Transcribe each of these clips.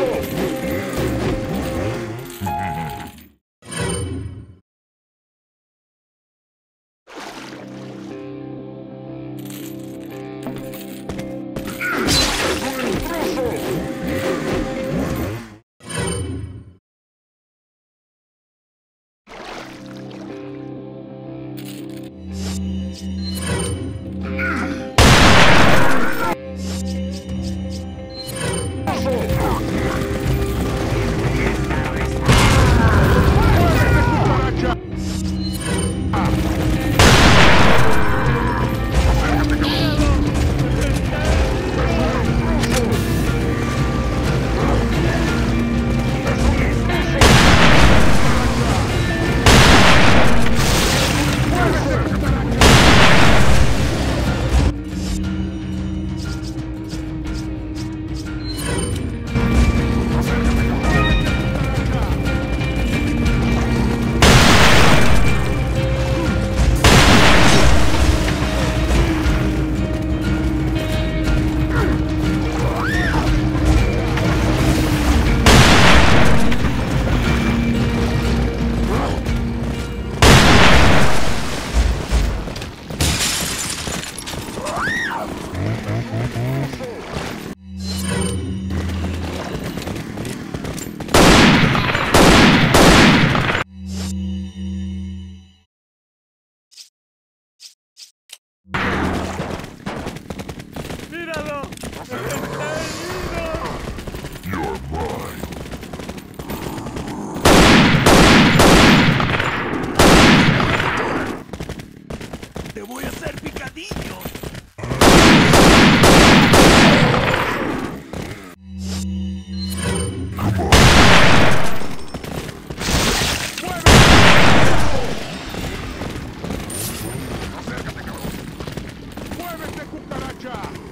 Go! Ошибка!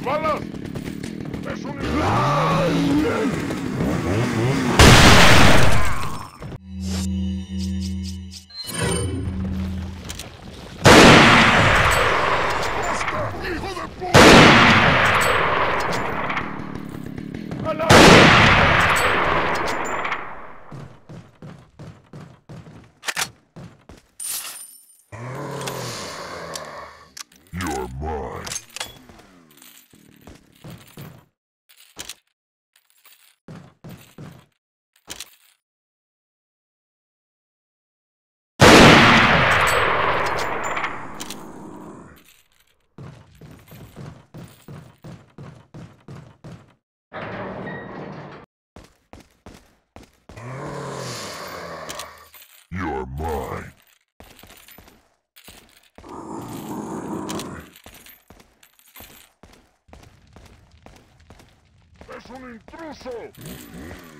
Acabaron las balas? ¡Es un intruso!